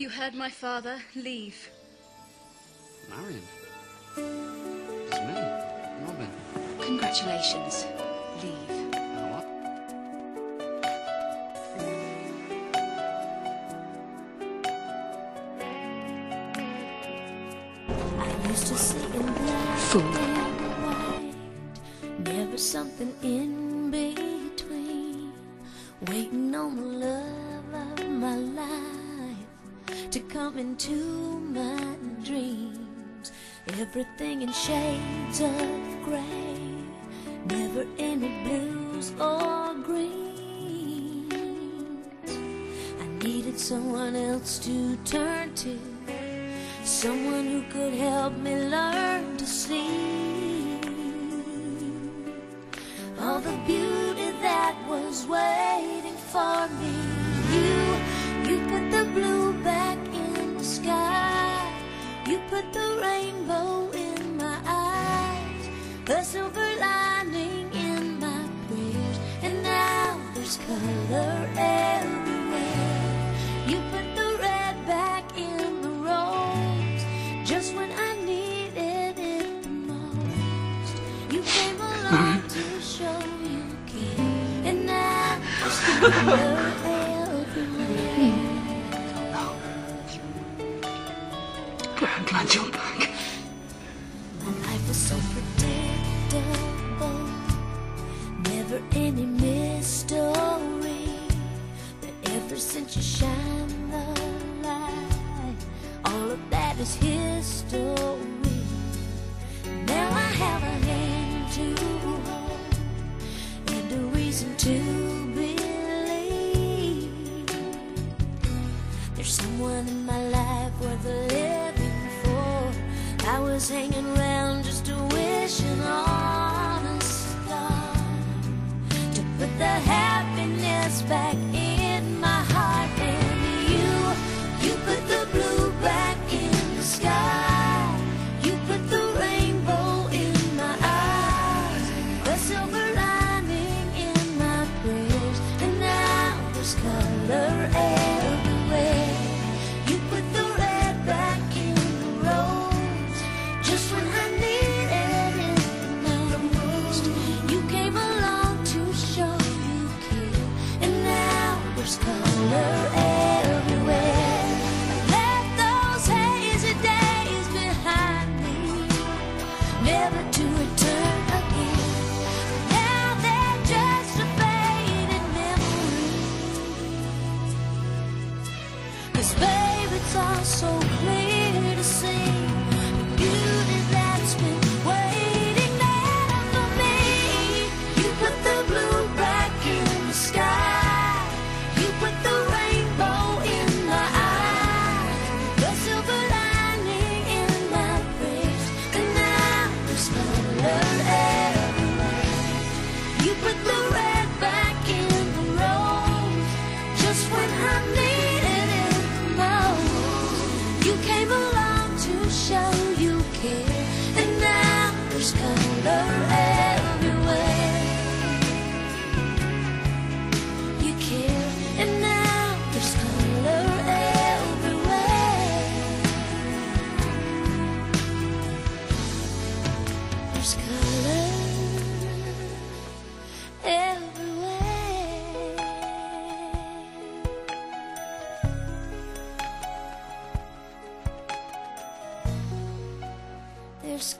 You heard my father. Leave. Marian. It's me, Robin. Congratulations. Leave. Oh, what? I used to see in black Fool. and white, never something in between. Waiting on the to come into my dreams. Everything in shades of gray, never any blues or greens. I needed someone else to turn to. Someone who could help me learn to see all the beauty that was I'm glad you're back. My life was so predictable, never any mystery. Since you shine the light, all of that is history. Now I have a hand to hold and a reason to believe. There's someone in my life worth living for. I was hanging around just wishing on a star so there's color everywhere. You care, and now there's color everywhere. There's color everywhere. There's